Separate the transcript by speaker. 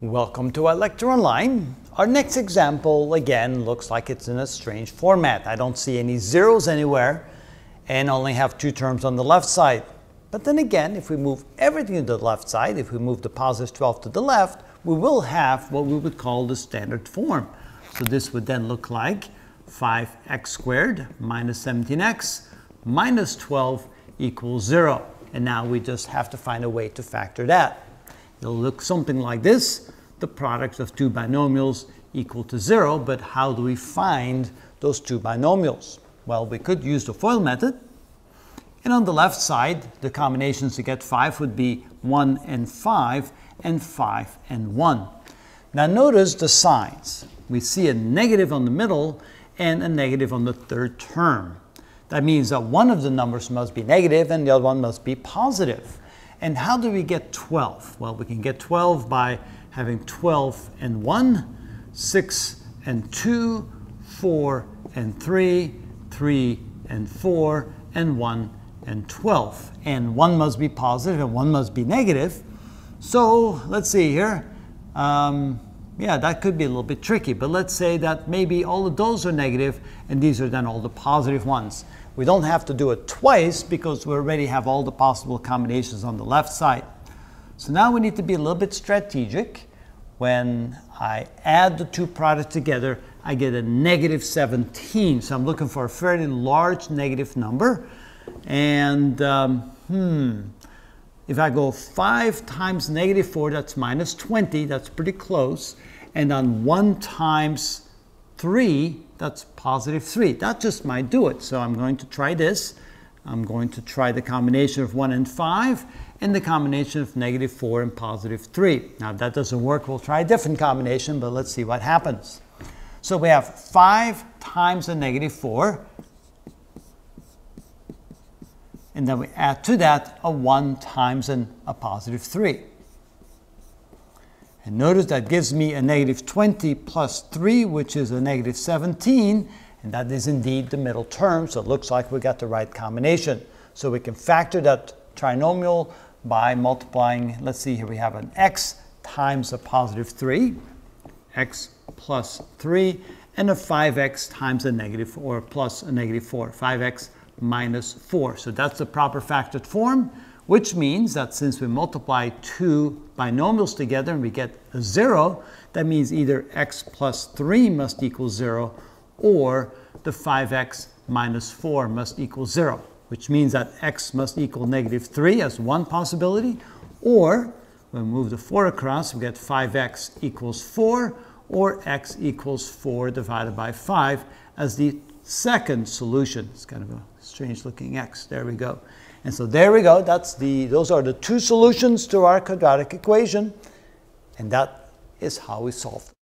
Speaker 1: Welcome to iLecture Online. Our next example, again, looks like it's in a strange format. I don't see any zeros anywhere and only have two terms on the left side. But then again, if we move everything to the left side, if we move the positive 12 to the left, we will have what we would call the standard form. So this would then look like 5x squared minus 17x minus 12 equals 0. And now we just have to find a way to factor that. It'll look something like this. The product of two binomials equal to zero, but how do we find those two binomials? Well, we could use the FOIL method. And on the left side, the combinations to get 5 would be 1 and 5, and 5 and 1. Now notice the signs. We see a negative on the middle and a negative on the third term. That means that one of the numbers must be negative and the other one must be positive. And how do we get 12? Well, we can get 12 by having 12 and 1, 6 and 2, 4 and 3, 3 and 4, and 1 and 12. And 1 must be positive and 1 must be negative. So let's see here. Um, yeah, that could be a little bit tricky, but let's say that maybe all of those are negative and these are then all the positive ones. We don't have to do it twice because we already have all the possible combinations on the left side. So now we need to be a little bit strategic. When I add the two products together, I get a negative 17. So I'm looking for a fairly large negative number. And um, hmm, if I go 5 times negative 4, that's minus 20. That's pretty close. And on 1 times 3, that's positive 3. That just might do it. So I'm going to try this. I'm going to try the combination of 1 and 5 and the combination of negative 4 and positive 3. Now if that doesn't work, we'll try a different combination, but let's see what happens. So we have 5 times a negative 4, and then we add to that a 1 times an, a positive 3. And notice that gives me a negative 20 plus 3, which is a negative 17, and that is indeed the middle term, so it looks like we got the right combination. So we can factor that trinomial by multiplying, let's see here, we have an x times a positive 3, x plus 3, and a 5x times a negative or plus a negative 4, 5x minus 4. So that's the proper factored form which means that since we multiply two binomials together and we get a zero, that means either x plus 3 must equal 0 or the 5x minus 4 must equal 0, which means that x must equal negative 3 as one possibility, or we move the 4 across, we get 5x equals 4, or x equals 4 divided by 5 as the second solution. It's kind of a strange looking x. There we go. And so there we go. That's the, those are the two solutions to our quadratic equation. And that is how we solve